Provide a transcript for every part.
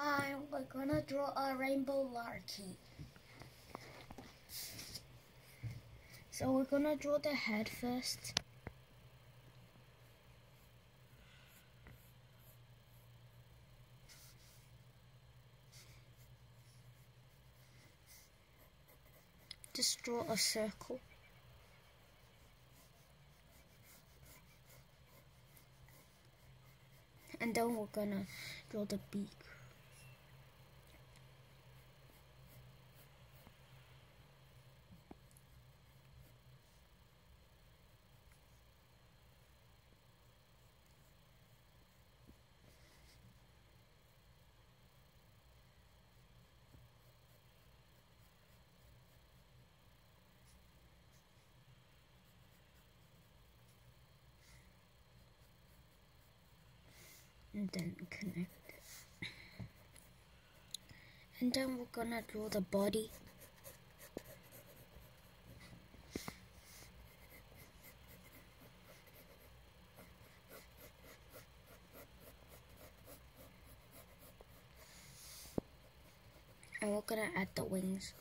Hi, we're gonna draw a rainbow lorikeet. So we're gonna draw the head first. Just draw a circle. And then we're gonna draw the beak. And then connect it. And then we're gonna draw the body. And we're gonna add the wings.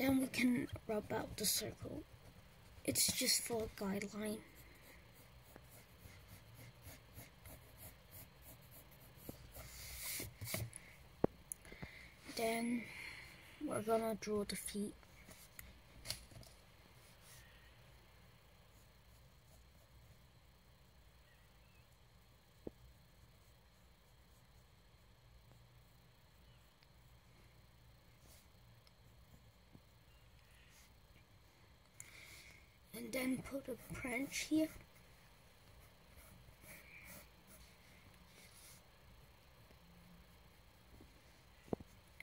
Then we can rub out the circle. It's just for a guideline. Then we're gonna draw the feet. and then put a branch here.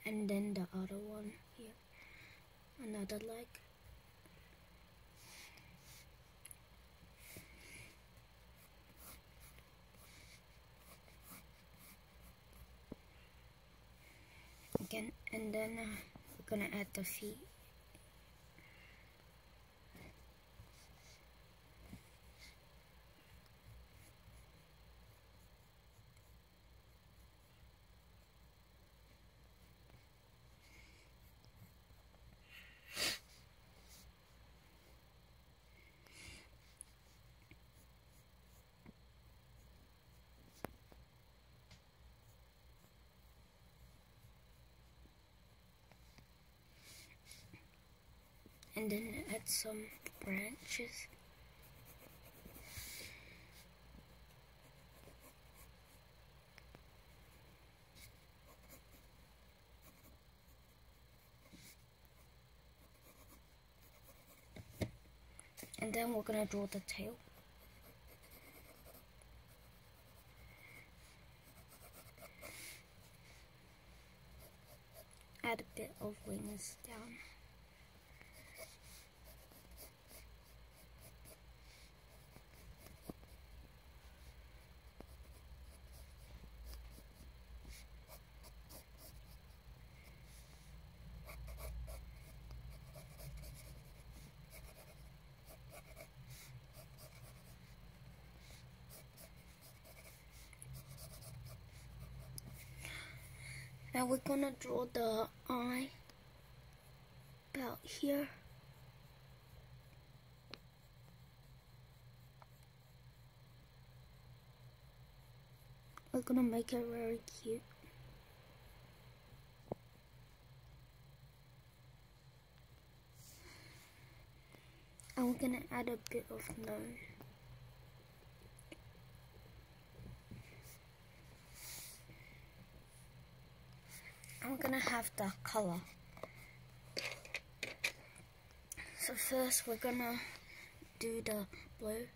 And then the other one here, another leg. Again, and then uh, we're gonna add the feet. And then add some branches. And then we're gonna draw the tail. Add a bit of wings down. Now we're gonna draw the eye about here. We're gonna make it very cute. And we're gonna add a bit of nose. Gonna have the color. So first we're gonna do the blue.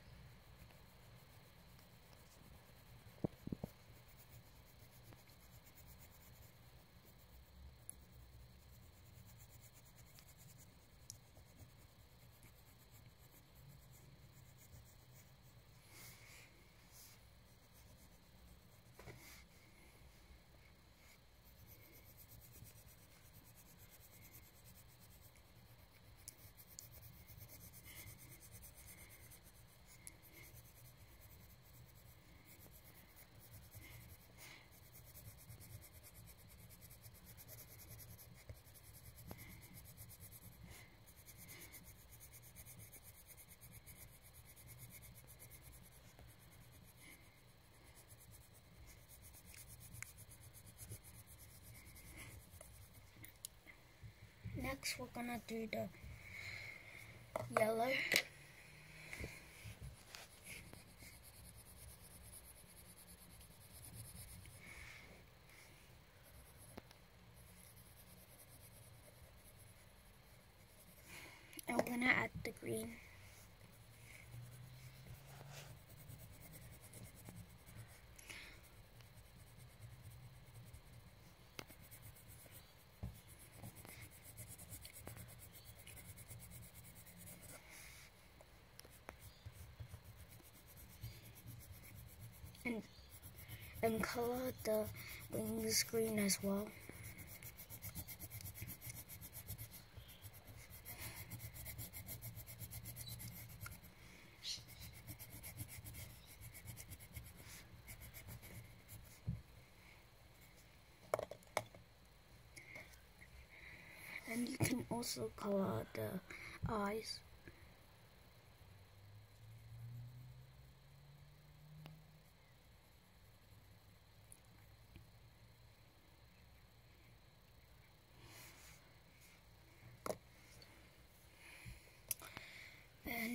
Next we're gonna do the yellow. I'm gonna add the green. And color the wings green as well. And you can also color the eyes.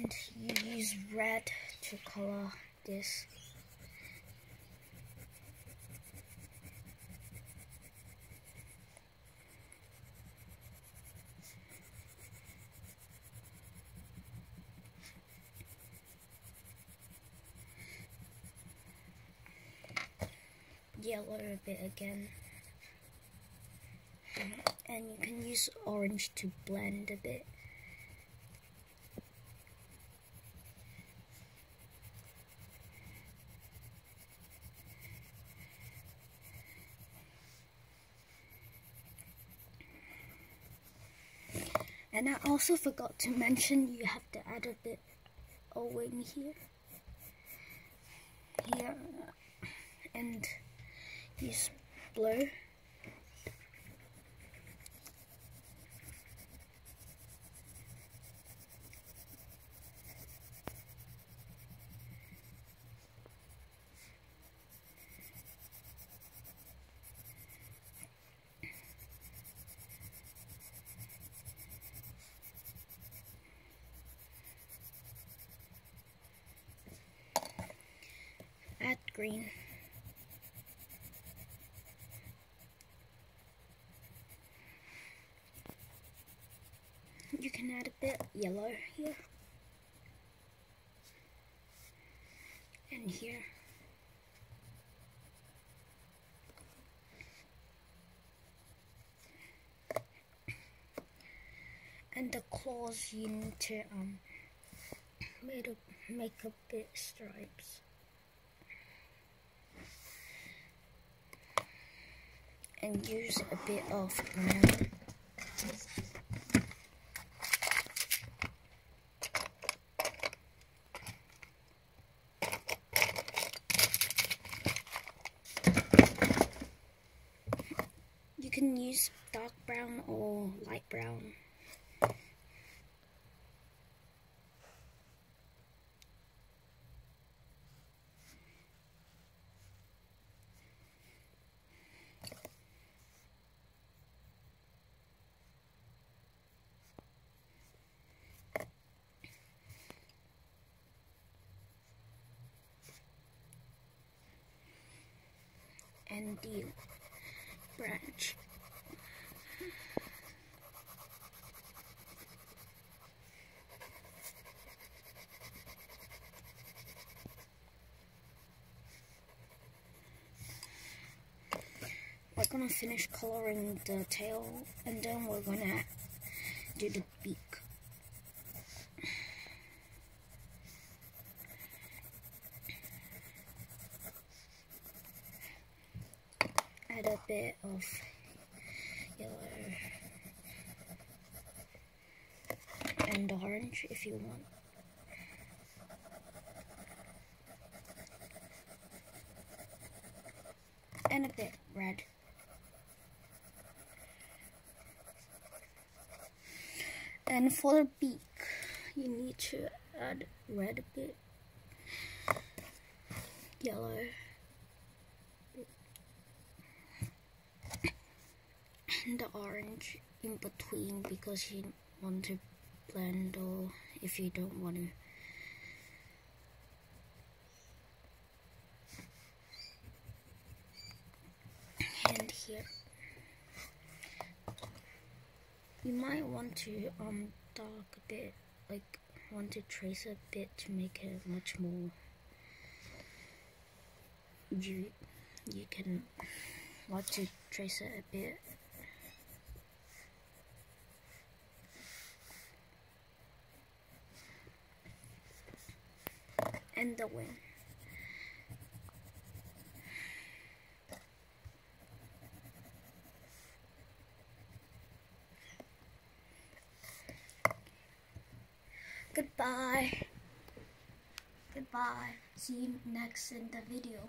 And you use red to color this. Yellow a bit again. And you can use orange to blend a bit. And I also forgot to mention you have to add a bit of wing here. Here. And use blue. add green. You can add a bit yellow here. And here. And the claws you need to um make a, make a bit stripes. And use a bit of brown. You can use dark brown or light brown. The branch. We're gonna finish coloring the tail and then we're gonna do the beak. add a bit of yellow and orange if you want. And a bit red. And for the beak, you need to add red a bit, yellow, the orange in between because you want to blend or if you don't want to. And here. You might want to um dark a bit like want to trace a bit to make it much more you you can want to trace it a bit and the wind Goodbye. Goodbye. See you next in the video.